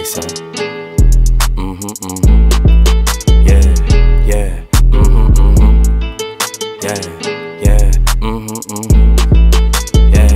Hey son. Mm-hmm, mm-hmm. Yeah, yeah. Mm-hmm, mm-hmm. Yeah, yeah. Mm-hmm, mm-hmm. Yeah,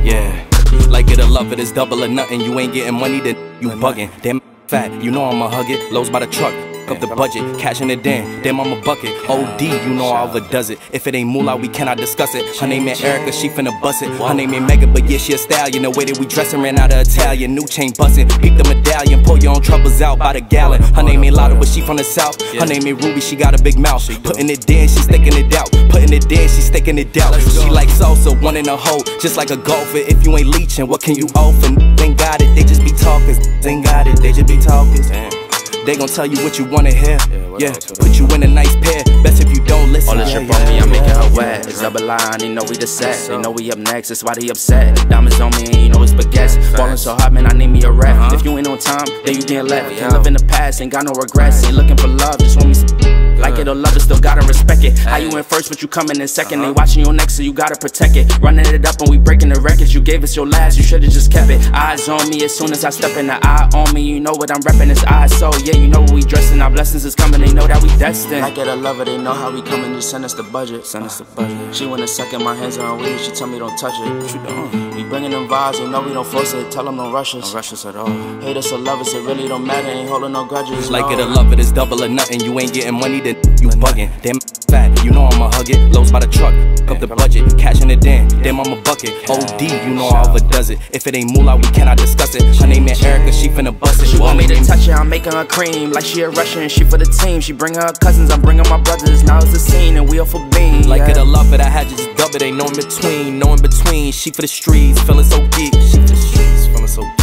yeah. Like it or love it, it's double or nothing. You ain't getting money, then you bugging. Damn fat, you know I'ma hug it. Lows by the truck up the budget, it in. Damn, I'm a bucket. OD, you know I overdoes it. If it ain't moolah, we cannot discuss it. Her name ain't Erica, she finna bust it. Her name ain't Mega, but yeah, she a stallion. The way that we dressin' ran out of Italian. New chain bustin', beat the medallion. pull your own troubles out by the gallon. Her name ain't Latto, but she from the south. Her name ain't Ruby, she got a big mouth. Putting it in, she sticking it out. Putting it in, she sticking it out. She like salsa, one in a hole, just like a golfer. If you ain't leeching, what can you offer? Ain't got it, they just be talking. Ain't got it, they just be talking. They gon' tell you what you wanna hear. Yeah, put you in a nice pair. Best if you don't listen. All this shit from me, I'm making her wet. It's double line, they know we the set. They know we up next, that's why they upset. Diamonds on me, and you know it's baguettes. Falling so hard, man, I need me a rap. Uh-huh. If you ain't on time, then you getting left. Can't live in the past, ain't got no regrets. Ain't looking for love, just want me. Like it or love it, still gotta respect it. How you in first, but you coming in 2nd They uh-huh. watching your next, so you gotta protect it. Running it up and we breaking the records. You gave us your last, you should've just kept it. Eyes on me as soon as I step in the eye on me. You know what I'm repping, it's eyes. So yeah, you know what we dressing. Our blessings is coming, they know that we destined. Like it or love it, they know how we coming. Just send us the budget, send us the budget. She wanna second my hands on weed, she tell me don't touch it. What you doing? We bringing them vibes, they know we don't force it. Tell them don't rush us. Don't rush us at all. Hate us or love us, it really don't matter. Ain't holding no grudges. Like no. it or love it, it's double or nothing. You ain't getting money, then you bugging. Damn fat, you know I'ma hug it. Lows by the truck, up the budget, it in. Damn, I'm a bucket. OD, you know I overdoes it. If it ain't moolah, we cannot discuss it. Her name ain't Erica, she finna bust it. She want me to touch her, I'm making her cream. Like she a Russian, she for the team. She bring her cousins, I'm bringing my brothers. Now it's the scene, and we all for being. Like it or love it, I had just dub it. Ain't no in between, no in between. She for the streets, feeling so geek. She for the streets, feeling so geek.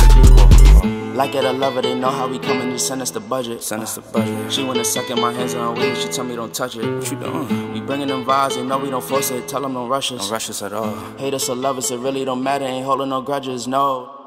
Like it or love it, they know how we coming. Just send us the budget. Send us the budget. Uh, she wanna suck in my hands on weed. She tell me don't touch it. You doing? We bringing them vibes. They know we don't force it. Tell them don't rush us. Don't rush us at all. Hate us or love us, it really don't matter. Ain't holding no grudges. No.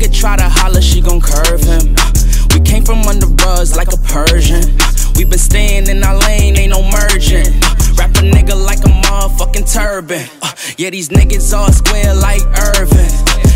Nigga try to holler, she gon' curve him. We came from under rugs like a Persian. We been staying in our lane, ain't no merging. Wrap a nigga like a motherfucking turban. Yeah, these niggas all square like Irvin.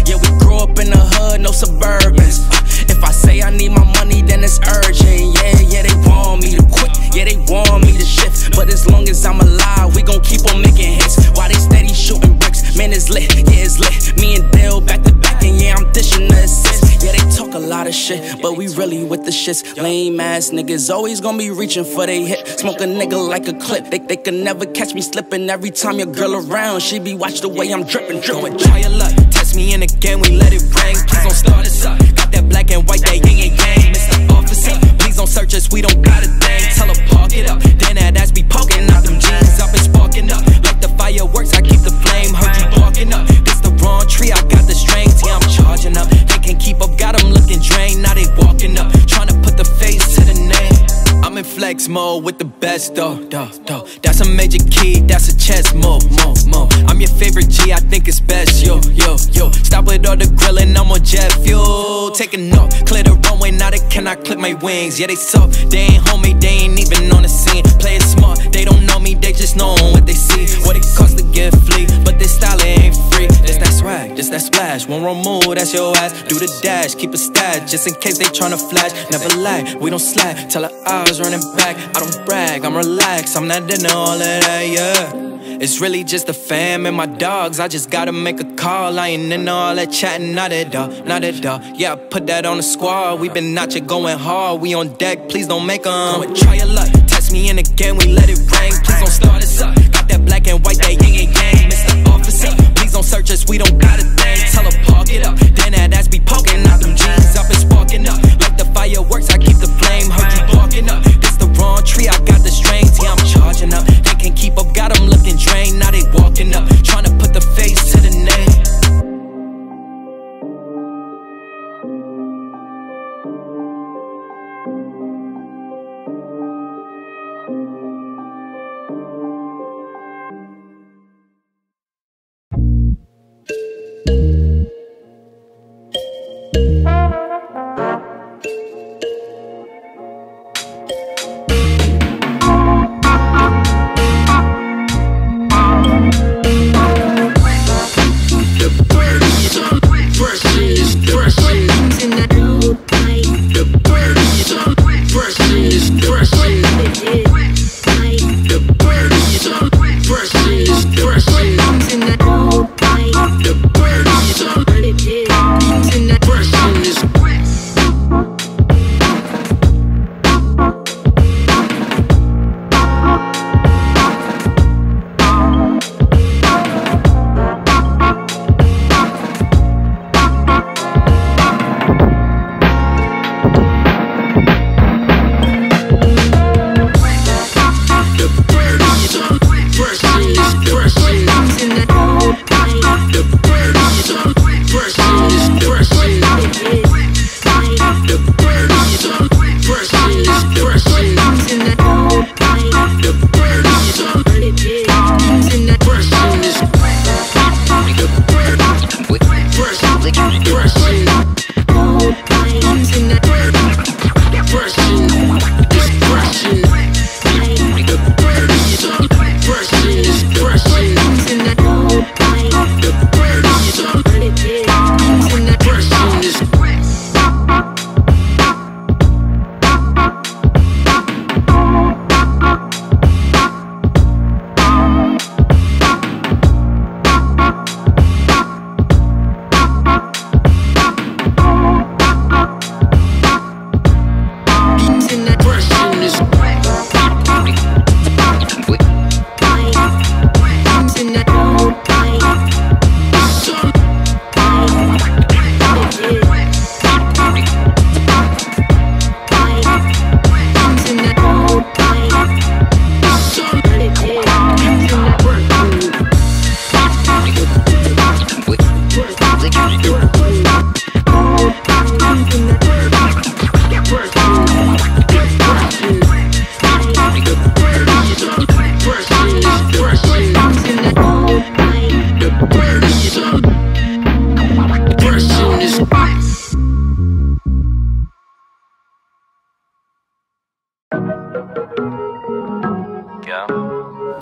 Yeah, we grew up in the hood, no suburbans. If I say I need my money, then it's urgent. Yeah, yeah, they want me to quit. Yeah, they want me to shift. But as long as I'm alive, we gon' keep on making hits. While they steady shooting bricks, man, it's lit. Yeah, it's lit. Me and Dale back to back, and yeah, I'm dishing the assist. Yeah, they talk a lot of shit, but we really with the shits. Lame ass niggas always gonna be reaching for they hit. Smoke a nigga like a clip. They, they can never catch me slipping. Every time your girl around, she be watch the way I'm dripping, dripping. try your luck. Test me in again, we let it rain. Please don't start us up. That black and white, that yin and yang. Mr. Officer, please don't search us, we don't got a thing. Tell her park it up. Then that ass be poking out them jeans. I've been sparking up. Like the fireworks, I keep the flame. Heard you barking up. This the wrong tree, I got the strings. Yeah, I'm charging up. They can't keep up, got them looking drained. Now they walking up. Trying to put the face to the name. I'm in flex mode with the best though, though, though. That's a major key, that's a chess move, move, move. I'm your favorite G, I think it's best, yo, yo, yo. Stop with all the grilling, I'm on jet fuel. Taking off, clear the runway, now they cannot clip my wings. Yeah, they suck, they ain't homie, they ain't even on the scene. Play it smart, they don't know me, they just know what they see. What it costs to get flea, but this style ain't free. This that swag, this that splash. One wrong move, that's your ass. Do the dash, keep a stash, just in case they tryna flash. Never lag, we don't slack. Tell I was running back. I don't brag, I'm relaxed. I'm not into all of that, yeah. It's really just the fam and my dogs. I just gotta make a call. I ain't in all that chatting, not at all, not at all. Yeah, I put that on the squad. We been out here going hard. We on deck, please don't make make 'em. Go and try your luck. Test me in again, we let it rain. Please don't start us up. Got that black and white, that yin and yang. Mr. Officer, please don't search us. We don't got a thing. Tell her park it up. Then that ass be poking out them jeans. I've been sparking up like the fireworks. I keep the flame. Heard you barking up.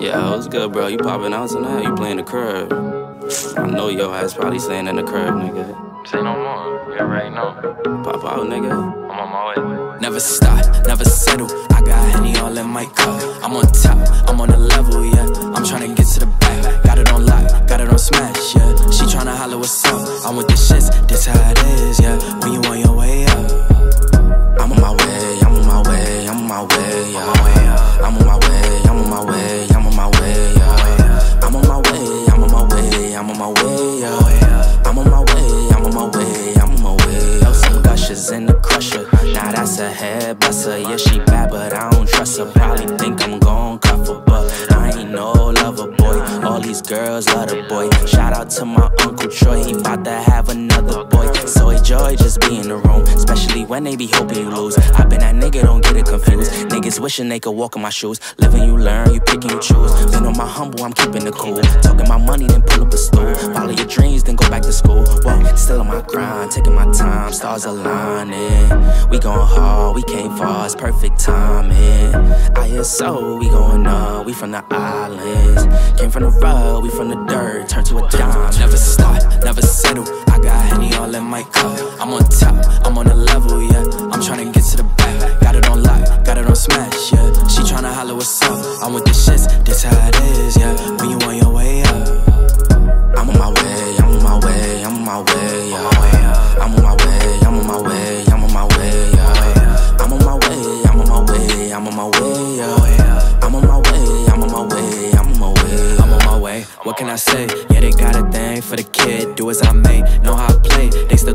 Oh, bro, you popping out tonight? You playing the curb? I know your ass probably staying in the curb, nigga. Say no more, you already know. Pop out, nigga. I'm on my way. Never stop, never settle. I got Henny all in my cup. I'm on top, I'm on the level, yeah. I'm trying to get to the back. Got it on lock, got it on smash, yeah. She tryna holler what's up. I'm with the shits, this how it is, yeah. When you on your way up. Head buster. Yeah, she bad, but I don't trust her. Probably think I'm gon' cuff her, but I ain't no lover boy. All these girls love the boy. Shout out to my uncle Troy, he bout to have another boy. So enjoy just be in the room, especially when they be hoping you lose. I been that nigga, don't get it confused. Niggas wishing they could walk in my shoes. Living you learn, you pick and you choose. Been on my humble, I'm keeping it cool. Talking my money, then pull up a stool. Follow your dreams, then go back to school. Whoa, still on my grind, taking my time, stars aligning. We going hard, we came far, it's perfect timing. I hear so, we going up, we from the islands. Came from the road, we from the dirt, turned to a dime. Never stop, never settle. Got Henny all in my cup. I'm on top, I'm on the level, yeah. I'm tryna get to the back. Got it on lock, got it on smash, yeah. She tryna holler what's up. I'm with the shits, this how it is, yeah.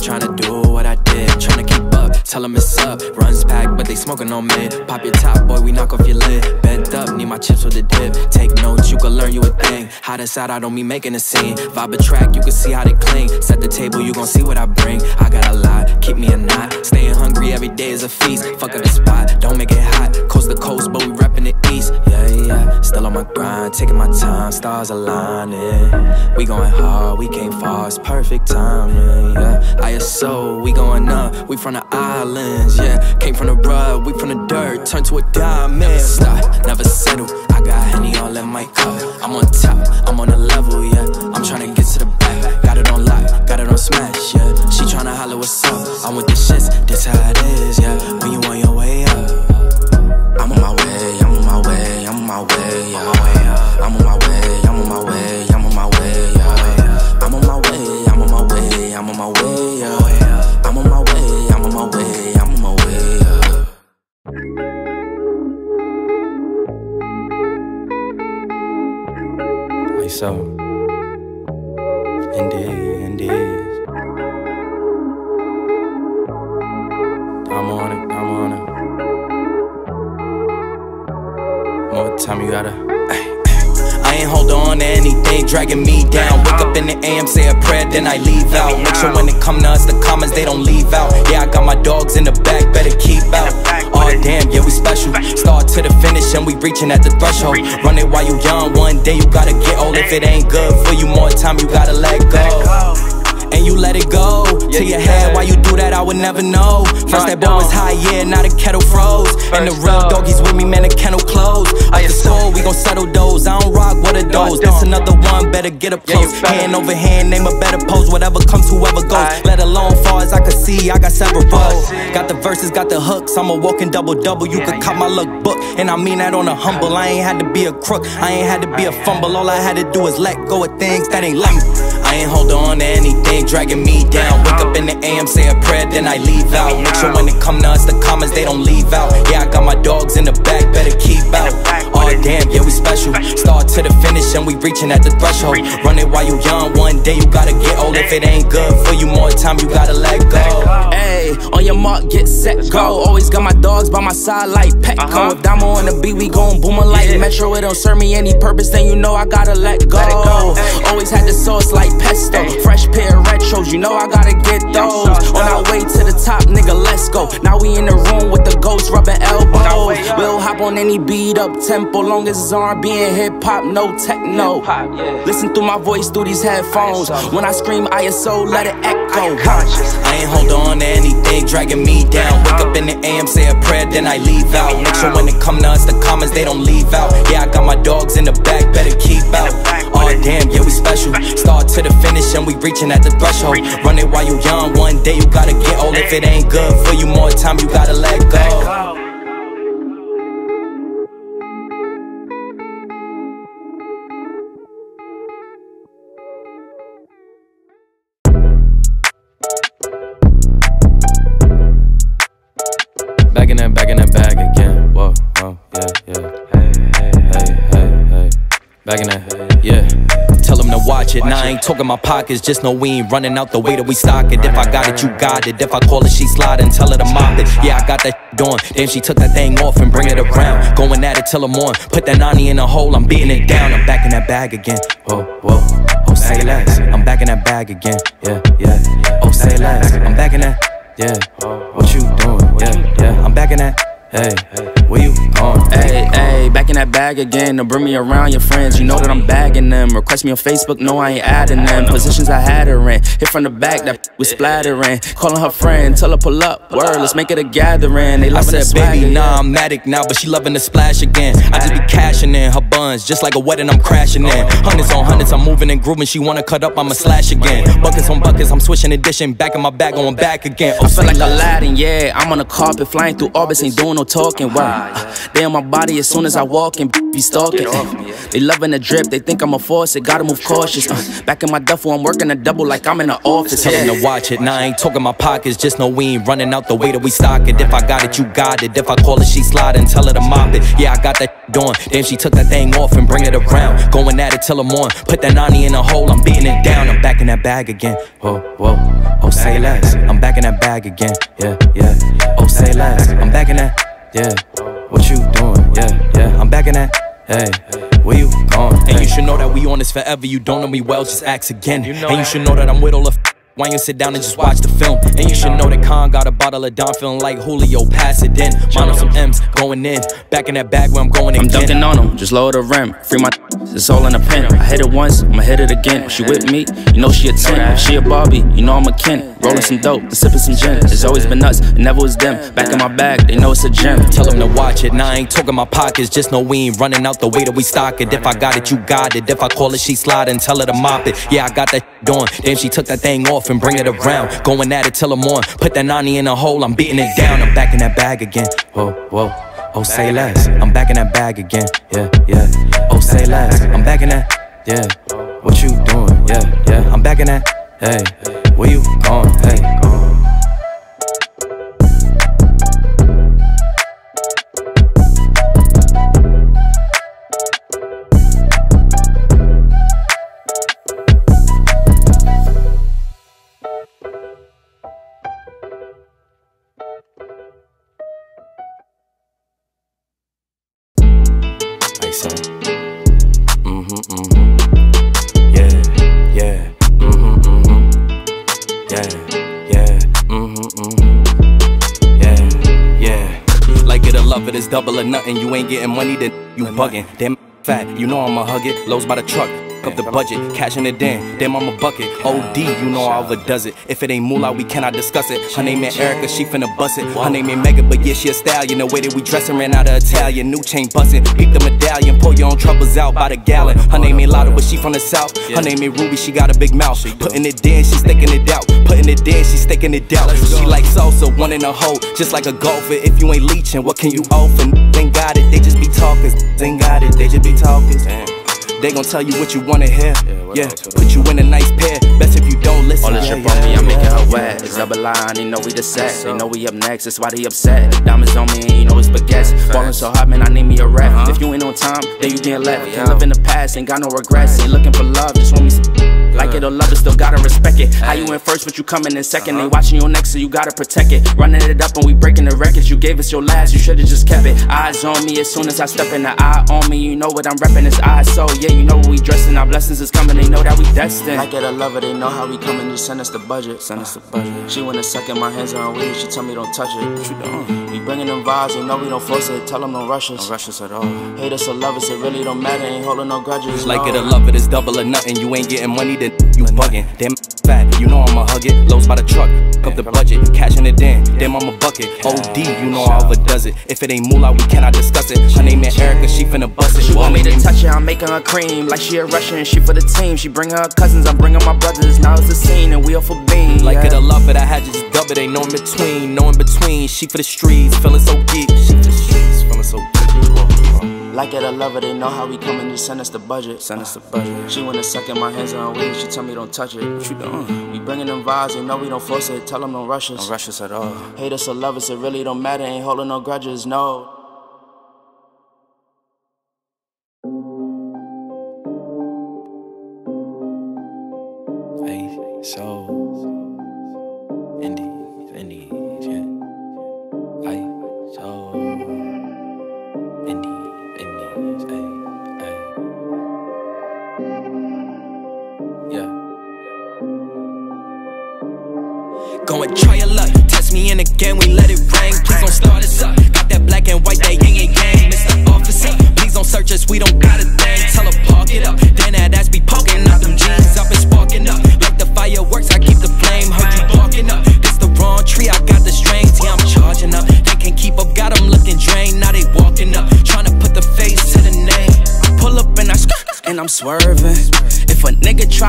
Still tryna do what I did, tryna keep up, tell them it's up. Runs but they smoking on me. Pop your top, boy, we knock off your lid. Bent up, need my chips with a dip. Take notes, you can learn you a thing. Hottest out, I don't mean making a scene. Vibe a track, you can see how they cling. Set the table, you gon' see what I bring. I got a lot, keep me a knot. Staying hungry every day is a feast. Fuck up the spot, don't make it hot. Coast to coast, but we reppin' the east. Yeah, yeah, still on my grind, taking my time, stars aligning. We going hard, we came far, it's perfect timing. Yeah, ISO, we going up, we from the islands. Yeah, came from the rub, we from the dirt, turned to a diamond. Never stop, never settle. I got Henny all in my cup. I'm on top, I'm on the level, yeah. I'm tryna get to the back, got it on lock, got it on smash, yeah. She tryna holler what's up. I'm with the shits, this how it is, yeah. When you on your way up. I'm on my way, I'm on my way, I'm on my way, yeah. Dragging me down. Wake up in the AM, say a prayer, then I leave out. Make sure when it come to us, the comments they don't leave out. Yeah, I got my dogs in the back, better keep out. Oh damn, yeah we special. Start to the finish and we reaching at the threshold. Run it while you young, one day you gotta get old. If it ain't good for you, more time you gotta let go and you let it go to your head. Why you do that, I would never know. First that boy was high, yeah, now the kettle froze. And the real doggies with me, man, the kennel closed. Up the soul, we gon' settle those. I don't rock, what are those? This another one, better get up close. Hand over hand, name a better pose. Whatever comes, whoever goes. Let alone far as I can see, I got several rows. Got the verses, got the hooks. I'm a walking double double. You could cop my look book, and I mean that on a humble. I ain't had to be a crook, I ain't had to be a fumble. All I had to do is let go of things that ain't like me. I ain't hold on to anything dragging me down. Wake up in the AM, say a prayer, then I leave out. Make sure when it come to us, the comments they don't leave out. Yeah, I got my dogs in the back, better keep out. Oh damn, yeah we special. Start to the finish and we reaching at the threshold. Run it while you young, one day you gotta get old. If it ain't good for you, more time you gotta let go. Hey, on your mark, get set, go. Always got my dogs by my side like Petco. If Damo on the beat, we gon' boom like Metro. It don't serve me any purpose, then you know I gotta let go. Always had the sauce like pesto. Fresh pair of retros, you know I gotta get those. On our way to the top, nigga, let's go. Now we in the room with the ghost rubbing elbows. We'll hop on any beat up tempo, long as it's R&B and hip hop, no techno. Listen through my voice through these headphones. When I scream ISO, let it echo. I ain't hold on to anything dragging me down. Wake up in the AM, say a prayer, then I leave out. Make sure when it come to us, the comments they don't leave out. Yeah, I got my dogs in the back, better keep out. Oh damn, yeah we special. Start to the finish and we reaching at the threshold. Run it while you young, one day you gotta get old. If it ain't good for you, more time you gotta let go. Back in that, yeah. Tell them to watch it. Now I ain't talking my pockets, just know we ain't running out the way that we stock it. If I got it, you got it. If I call it, she slide and tell her to mop it. Yeah, I got that going. Then she took that thing off and bring it around. Going at it till I'm on. Put that 90 in a hole, I'm beating it down. I'm back in that bag again. Whoa, whoa. Oh, say less. I'm back in that bag again. Yeah, yeah. Oh, say less. I'm back in that. Yeah. What you doing? Yeah, yeah. I'm back in that. Hey, hey, where you going? Hey, hey, back in that bag again. To bring me around your friends, you know that I'm bagging them. Request me on Facebook, no, I ain't adding them. Positions I had her in, hit from the back, that was splattering. Calling her friend, tell her pull up. Word, let's make it a gathering. They I loving that said, swagger, baby, nah, I'm addict now, but she loving the splash again. I just be cashing in her buns, just like a wedding, I'm crashing in. Hundreds on hundreds, I'm moving and grooving. She wanna cut up, I'ma slash again. Buckets on buckets, I'm switching edition, back in my bag, going back again. Oh, I feel like. Aladdin, yeah. I'm on a carpet, flying through orbits, ain't doing no talking. Wow. They on my body as soon as I walk and be stalking. They loving the drip, they think I'm a force, it gotta move cautious. Uh, back in my duffel, I'm working a double like I'm in the office. Tell them Yeah. to watch it. Now I ain't talking my pockets, just know we ain't running out the way that we stock it. If I got it, you got it. If I call it, she slide and tell her to mop it. Yeah, I got that doing. Then she took that thing off and bring it around. Going at it till I'm on. Put that 90 in a hole, I'm beating it down. I'm back in that bag again. Whoa, whoa. Oh, say less. I'm back in that bag again. Yeah, yeah. Oh, say less. I'm back in that. Yeah. What you doing? Yeah, yeah. I'm back in that. Hey, where you going? And you should know that we on this forever. You don't know me well, just ask again. you and you should know that I'm with all the. Why you sit down and just watch the film? And you should know that Khan got a bottle of Don feeling like Julio, pass it in. Mine on some M's, going in. Back in that bag where I'm going I'm dunking on them, just lower the rim. Free my it's all in a pen. I hit it once, I'ma hit it again. She with me, you know she a 10. She a Barbie, you know I'm a Ken. Rolling some dope, and sipping some gin. It's always been us, it never was them. Back in my bag, they know it's a gem. Tell them to watch it. Now I ain't talking my pockets, just know we ain't running out the way that we stock it. If I got it, you got it. If I call it, she slide and tell her to mop it. Yeah, I got that doing. Then she took that thing off and bring it around. Going at it till I'm on. Put that 90 in a hole, I'm beating it down. I'm back in that bag again. Whoa, whoa. Oh, say less. I'm back in that bag again. Yeah, yeah. Oh, say less. I'm back in that. Yeah. What you doing? Yeah, yeah. I'm back in that. Hey, where you going? Hey. I mm-hmm, mm-hmm, yeah, yeah, mm-hmm, mm-hmm, yeah, yeah, mm-hmm, mm-hmm, yeah, yeah. Like it or love it, it's double or nothing. You ain't getting money, then you bugging. Damn fat, you know I'ma hug it. Lows by the truck. Up the budget, it in, damn I'm a bucket. OD, you know I overdoes it. If it ain't moolah, we cannot discuss it. Her name ain't Erica, she finna bust it. Her name ain't Mega, but yeah, she a stallion. The way that we dressin' ran out of Italian. New chain bustin', beat the medallion, pull your own troubles out by the gallon. Her name ain't Latto, but she from the south. Her name ain't Ruby, she got a big mouth. Putting it in, she sticking it out. Putting it in, she sticking it out. She like salsa, one in a hole, just like a golfer. If you ain't leeching, what can you offer? Ain't got it, they just be talkers. Ain't got it, they just be talkers. They gon' tell you what you wanna hear. Yeah, put you in a nice pair. Best if you don't listen. All this drip on me, I'm making her wet. It's double line, they know we the set. They know we up next, that's why they upset. Diamonds on me, and you know it's baguettes. Ballin' so hot, man, I need me a rap. Uh-huh. If you ain't on time, then you getting left. Can't live in the past, ain't got no regrets. Ain't looking for love, just want me. s- Like it or love it, still gotta respect it. How you in first, but you coming in 2nd They uh-huh. watching your next, so you gotta protect it. Running it up and we breaking the records. You gave us your last, you should've just kept it. Eyes on me as soon as I step in the eye on me. You know what I'm repping, it's eyes. So yeah, you know what we dressing. Our blessings is coming, they know that we destined. Like it or love it, they know how we coming. Just send us the budget, send us the budget. She wanna suck in my hands on her weed, she tell me don't touch it. What you doing? We bringing them vibes, they know we don't force it. Tell them don't rush us. Don't rush us at all. Hate us or love us, it really don't matter. Ain't holding no grudges. Like no. it or love it, it's double or nothing. You ain't getting money, then you bugging. Damn fat, you know I'ma hug it. Lows by the truck, up the budget, it in. Damn, I'ma bucket. OD, you know I overdoes it. If it ain't moolah, we cannot discuss it. Her name is Erica, she finna bust it. She want me to touch it, I'm making her cream. Like she a Russian, she for the team. She bring her cousins, I'm bringing my brothers. Now it's the scene, and we all for being. Like it or love it, I had just dub it. Ain't no in between, no in between. She for the streets, feeling so geek. She for the streets, feeling so geek. Like it or love it, they know how we coming. Just send us the budget. Send us the budget. She wanna suck in my hands on her weed. She tell me don't touch it. What you doing? We bringing them vibes, they know we don't force it. Tell them don't rush us. Don't rush us at all. Hate us or love us, it really don't matter. Ain't holding no grudges, no.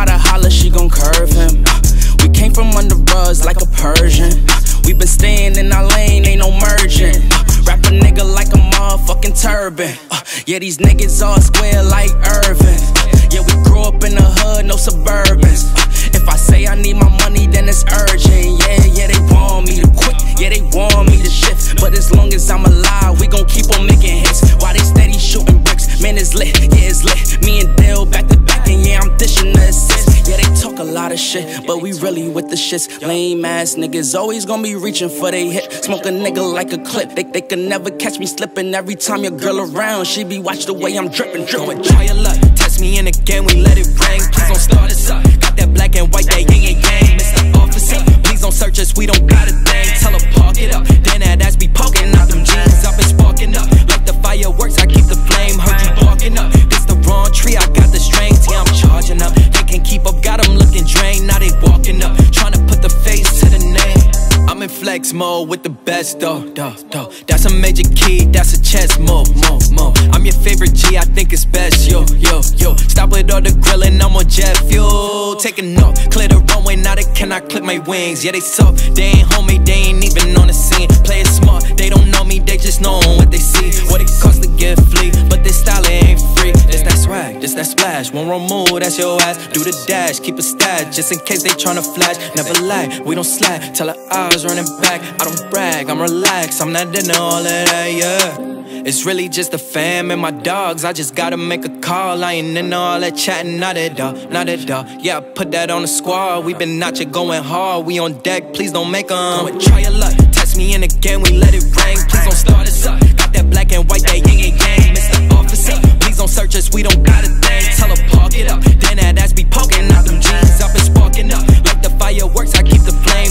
To holler, she gon' curve him. We came from under rugs like a Persian. We been staying in our lane, ain't no merging. Wrap a nigga like a motherfucking turban. Uh, yeah, these niggas all square like Irvin. Yeah, we grew up in the hood, no suburbans. Uh, if I say I need my money, then it's urgent. Yeah, yeah, they want me to quit. Yeah, they want me to shift. But as long as I'm alive, we gon' keep on making hits. While they steady shooting bricks, man, it's lit. Yeah, it's lit. Me and Dale back to back, and yeah, I'm dishing the assist. Yeah, they talk a lot of shit, but we really with the shits. Lame ass niggas always gonna be reaching for they hit. Smoke a nigga like a clip. They, they can never catch me slipping. Every time your girl around, she be watch the way I'm dripping, dripping. and try your luck. Test me in again, we let it rain. Please don't start us up. Got that black and white, that yin and yang. Mr. Officer, please don't search us, we don't got a thing. Tell her park it up. Then that ass be poking out them jeans. I've been sparking up. Fireworks, I keep the flame. Heard you barking up. This the wrong tree, I got the strings. Yeah, I'm charging up. They can't keep up, got them looking drained. Now they flex mode with the best, though. That's a major key, that's a chess move, move, move. I'm your favorite G, I think it's best, yo, yo, yo. Stop with all the grilling, I'm on jet fuel. Taking off, clear the runway, now they cannot clip my wings. Yeah, they suck, they ain't homie, they ain't even on the scene. Play it smart, they don't know me, they just know what they see. What it costs to get flea, but this style ain't free. This that swag, this that splash. One wrong move, that's your ass. Do the dash, keep a stash, just in case they tryna flash. Never lie, we don't slack. Tell her eyes running back. I don't brag, I'm relaxed. I'm not into all of that, yeah. It's really just the fam and my dogs. I just gotta make a call. I ain't into all that chatting, not at all, not at all. Yeah, I put that on the squad. We been out here going hard. We on deck, please don't make 'em. Go and try your luck. Test me in again, we let it rain. Please don't start us up. Got that black and white, that yin and yang. Mr. Officer, please don't search us, we don't got a thing. Tell her park it up. Then that ass be poking out them jeans. I've been sparking up. Like the fireworks, I keep the flame.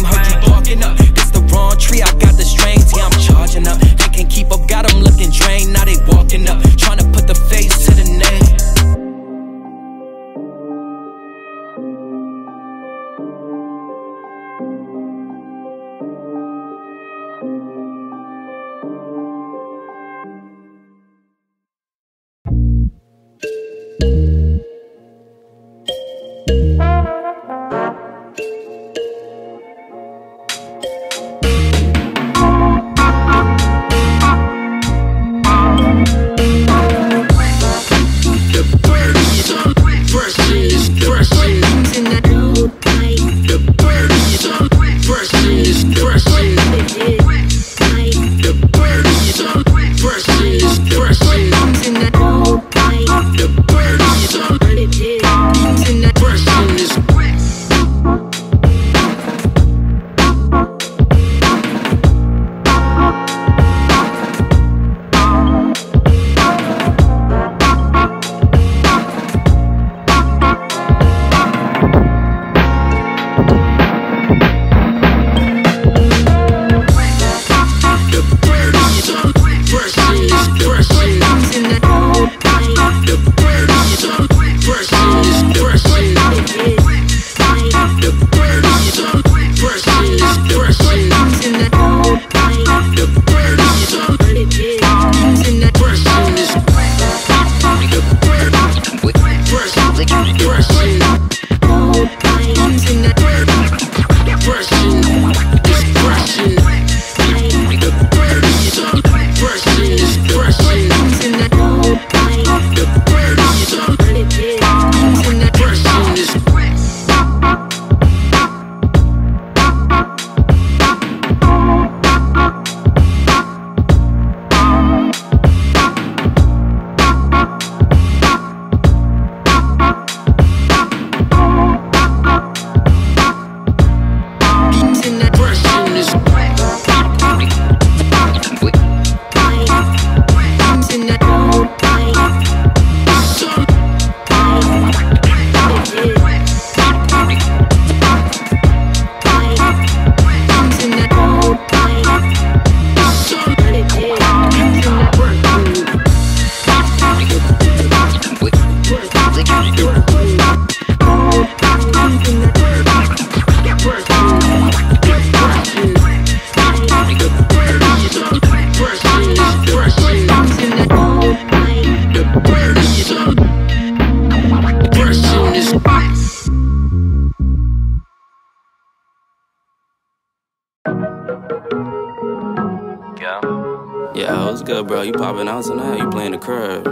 Good, bro? You popping out tonight? You playing the curb?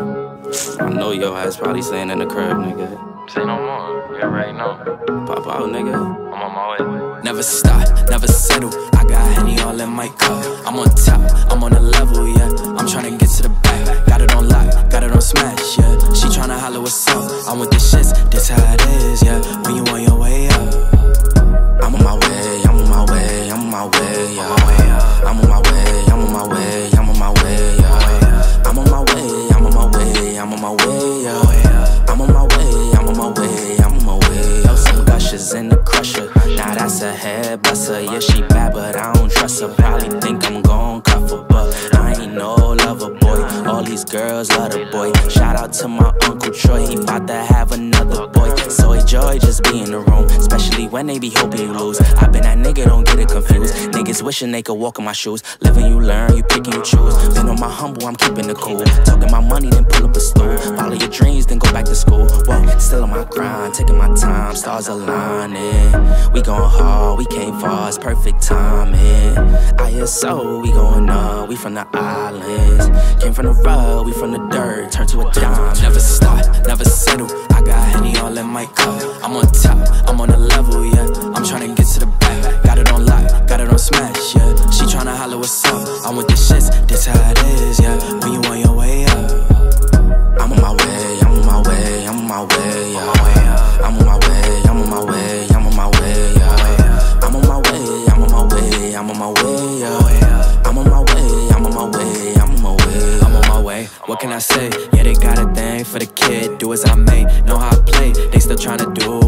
I know your ass probably staying in the curb, nigga. Say no more, you already know. Pop out, nigga. I'm on my way. Never stop, never settle. I got Henny all in my cup. I'm on top, I'm on the level, yeah. I'm trying to get to the back. Got it on lock, got it on smash, yeah. She trying to holler what's up. I'm with the shits, this how it is, yeah. When you on your way up. I'm on my way, I'm on my way, I'm on my way, yeah. I'm on my way, I'm on my way, I'm a head buster. Yeah, she bad, but I don't trust her. Probably think I'm gon' cuff her, but I ain't no lover boy. All these girls love the boy. Shout out to my uncle Troy, he enjoy just be in the room, especially when they be hoping you lose. I been that nigga, don't get it confused. Niggas wishing they could walk in my shoes. Living you learn, you pick and you choose. Been on my humble, I'm keeping it cool. Talking my money, then pull up a stool. Follow your dreams, then go back to school. Whoa, still on my grind, taking my time, stars aligning. We going hard, we came far, it's perfect timing. ISO, we going up, we from the islands. Came from the road, we from the dirt, turned to a dime. Never stop, never settle. I got Henny all in my cup. I'm on top, I'm on a level, yeah. I'm tryna get to the back. Got it on lock, got it on smash, yeah. She tryna holler what's up. I'm with the shits, this how it is, yeah. When you on your way up. I'm on my way, I say? Yeah, they got a thing for the kid. Do as I may, know how I play. They still tryna do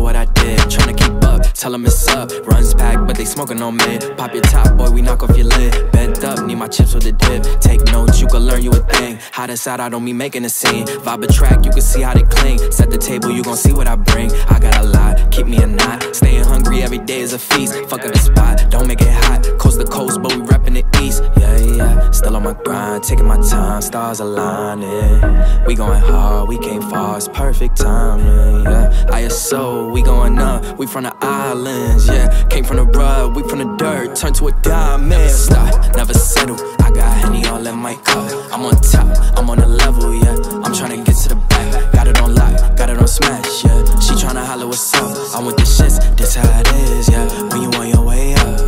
Tell them it's up. Runs packed, but they smoking on me. Pop your top, boy, we knock off your lid. Bent up, need my chips with a dip. Take notes, you can learn you a thing. Hot inside, I don't mean making a scene. Vibe a track, you can see how they cling. Set the table, you gon' see what I bring. I got a lot, keep me a knot. Staying hungry every day is a feast. Fuck up the spot, don't make it hot. Coast to coast, but we reppin' the east. Yeah, yeah. Still on my grind, taking my time, stars aligning. We going hard, we came far, it's perfect timing. Yeah, ISO, we going up, we from the islands. Yeah, came from the rub, we from the dirt, turned to a diamond. Never stop, never settle. I got Henny all in my cup. I'm on top, I'm on the level, yeah. I'm tryna get to the back, got it on lock, got it on smash, yeah. She tryna holler what's up. I'm with the shits, this how it is, yeah. When you on your way up.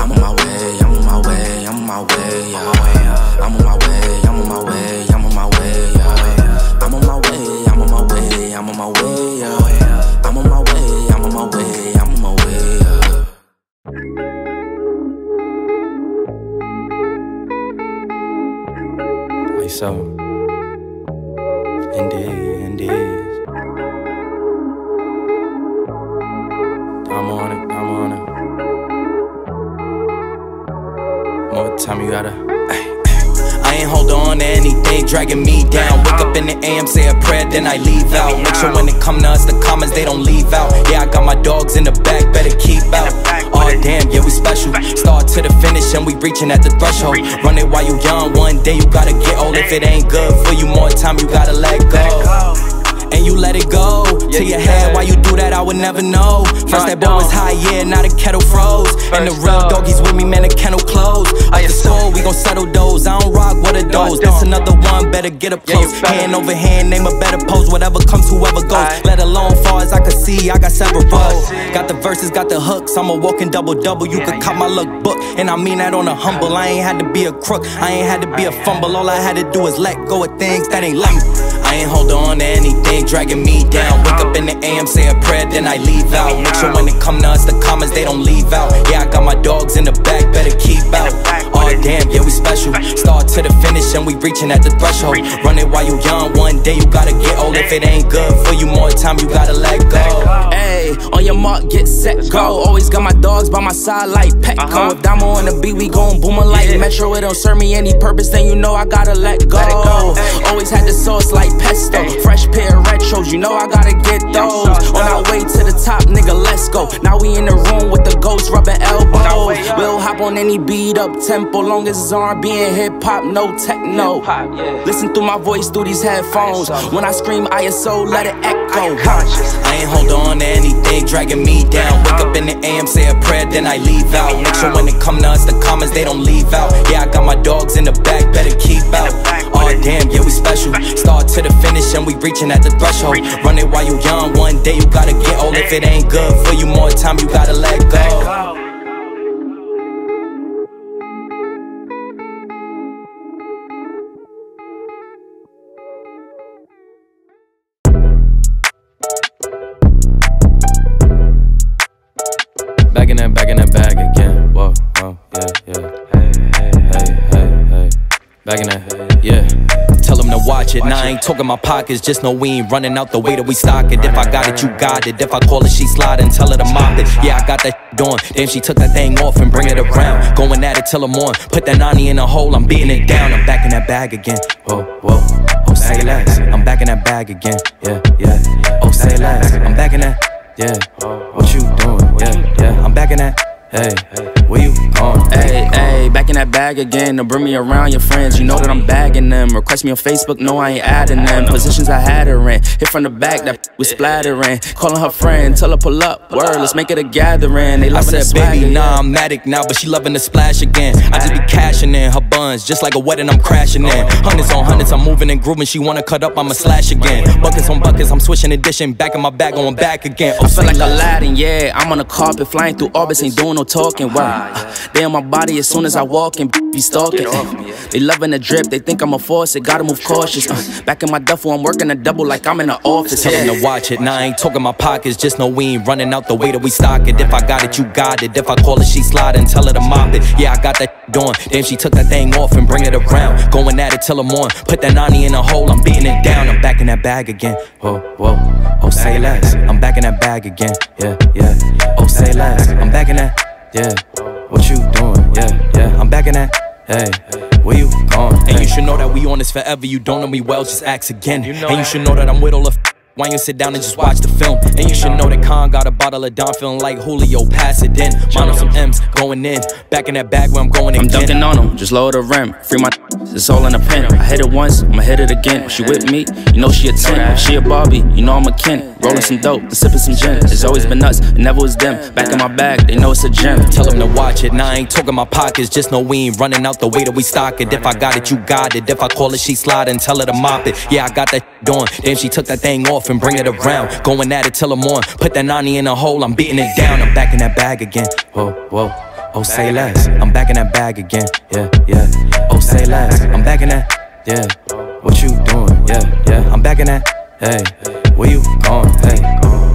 I'm on my way, I'm on my way, I'm on my way, yeah. So. Indeed, indeed. I'm on it, I'm on it. More time you gotta. I ain't hold on to anything dragging me down. Wake up in the AM, say a prayer, then I leave out. Make sure when it come to us, the comments they don't leave out. Yeah, I got my dogs in the back, better keep out. Oh damn, yeah we special. Start to the finish and we reaching at the threshold. Run it while you young, one day you gotta get old. If it ain't good for you, more time you gotta let go and you let it go to your head. Why you do that, I would never know. First that boy was high, yeah, now the kettle froze. And the real doggies with me, man, the kennel closed. Up the soul, we gon' settle those. I don't rock what a dose. That's another one, better get up close. Hand over hand, name a better pose. Whatever comes, whoever goes. Let alone far as I can see, I got several rows. Got the verses, got the hooks. I'm a walking double double. You could cop my look book, and I mean that on a humble. I ain't had to be a crook, I ain't had to be a fumble. All I had to do is let go of things that ain't like me. I ain't hold on to anything dragging me down. Wake up in the AM, say a prayer, then I leave out. Make sure when it come to us, the comments they don't leave out. Yeah, I got my dogs in the back, better keep out. Oh damn, yeah we special. Start to the finish and we reaching at the threshold. Run it while you young, one day you gotta get old. If it ain't good for you, more time you gotta let go. Hey, on your mark, get set, go. Always got my dogs by my side like Petco. If Damo on the beat, we gon' boom like Metro. It don't serve me any purpose, then you know I gotta let go. Always had the sauce like pesto. Fresh pair of retros, you know I gotta get those. On our way to the top, nigga, let's go. Now we in the room with the ghost rubbing elbows. We'll hop on any beat up tempo, long as it's R&B and hip hop, no techno. Listen through my voice through these headphones. When I scream ISO, let it echo. I ain't hold on to anything dragging me down. Wake up in the AM, say a prayer, then I leave out. Make sure when it come to us, the comments they don't leave out. Yeah, I got my dogs in the back, better keep out. Oh damn, yeah we special. Start to the finish and we reaching at the threshold. Run it while you young, one day you gotta get old. If it ain't good for you, more time you gotta let go. It. Now I ain't talking my pockets, just know we ain't running out the way that we stock it. If I got it, you got it. If I call it, she slide and tell her to mop it. Yeah, I got that doing. Then she took that thing off and bring it around. Going at it till I'm on. Put that 90 in a hole, I'm beating it down. I'm back in that bag again. Whoa, whoa. Oh, say less. I'm back in that bag again. Yeah, yeah. Oh, say less. I'm back in that. Yeah. What you doing? Yeah, yeah. I'm back in that. Hey, where you going? Hey, hey, back in that bag again. To bring me around your friends, you know that I'm bagging them. Request me on Facebook, no, I ain't adding them. Positions I had her in, hit from the back, that was splattering. Calling her friend, tell her pull up. Word, let's make it a gathering. They I loving that said, swagger, baby, nah, I'm addict now, but she loving the splash again. I just be cashing in her buns, just like a wedding, I'm crashing in. Hundreds on hundreds, I'm moving and grooving. She wanna cut up, I'ma slash again. Buckets on buckets, I'm switching edition, back in my bag, going back again. Oh, I feel like. Aladdin, yeah. I'm on a carpet, flying through orbits, ain't doing no talking. Wow. They on my body as soon as I walk and be stalking. They loving the drip, they think I'm a force, it gotta move cautious. Uh, back in my duffel, I'm working a double like I'm in the office. Tell them to watch it. Now I ain't talking my pockets, just know we ain't running out the way that we stock it. If I got it, you got it. If I call it, she slide and tell her to mop it. Yeah, I got that doing. Damn, she took that thing off and bring it around. Going at it till I'm on. Put that 90 in a hole, I'm beating it down. I'm back in that bag again. Whoa, whoa. Oh, say less. I'm back in that bag again. Yeah, yeah. Oh, say less. I'm back in that. Yeah. What you doing? Yeah, yeah. I'm back in that. Hey, where you going? And you should know that we on this forever. You don't know me well, just ask again. and you should know that I'm with all the. F- why you sit down and just watch the film? And you should know that Khan got a bottle of Don feeling like Julio, pass it in. Mine on some M's, going in. Back in that bag where I'm going I'm dunking on them, just lower the rim. Free my it's all in a pen. I hit it once, I'ma hit it again. When she with me, you know she a 10. She a Barbie, you know I'm a Ken. Rolling some dope and sipping some gin. It's always been us, it never was them. Back in my bag, they know it's a gem. Tell them to watch it. Now I ain't talking my pockets, just know we ain't running out the way that we stock it. If I got it, you got it. If I call it, she slide and tell her to mop it. Yeah, I got that doing. Damn, she took that thing off and bring it around. Going at it till I'm on. Put that 90 in a hole, I'm beating it down. I'm back in that bag again. Whoa, whoa. Oh, say less. I'm back in that bag again. Yeah, yeah. Oh, say less. I'm back in that. Yeah. What you doing? Yeah, yeah. I'm back in that. Hey, where you going? Hey.